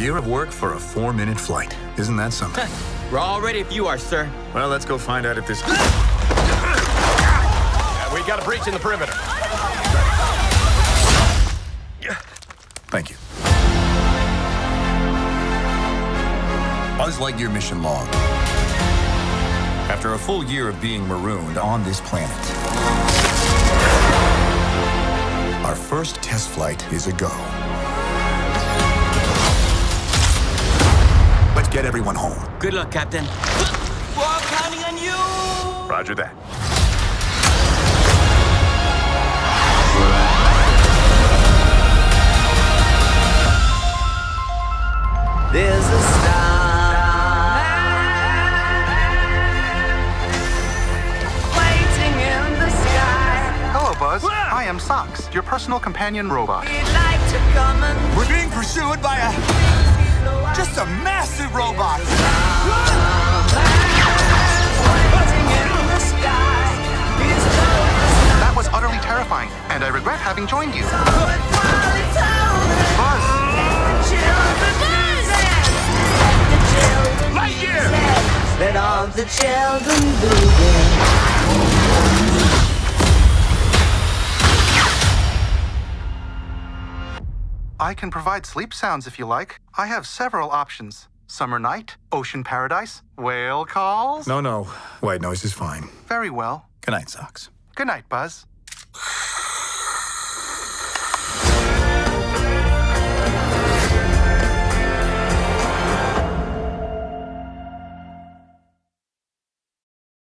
year of work for a four-minute flight. Isn't that something? We're all ready if you are, sir. well, let's go find out if this... We got a breach in the perimeter. Thank you. Buzz Lightyear mission log. After a full year of being marooned on this planet, our first test flight is a go. Get everyone home. Good luck, Captain. We're all counting on you! Roger that. There's a star waiting in the sky. Hello, Buzz. I am Socks, your personal companion robot. We'd like to come and We're being pursued by a regret having joined you. forward while it's over. Buzz, The children dance. The children Lightyear! Let all the children do it. I can provide sleep sounds if you like. I have several options. Summer night, ocean paradise, whale calls. No, no. White noise is fine. Very well. Good night, Socks. Good night, Buzz.